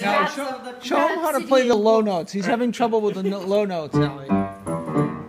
Now, show, show him how to play the low notes. He's having trouble with the low notes, Ellie.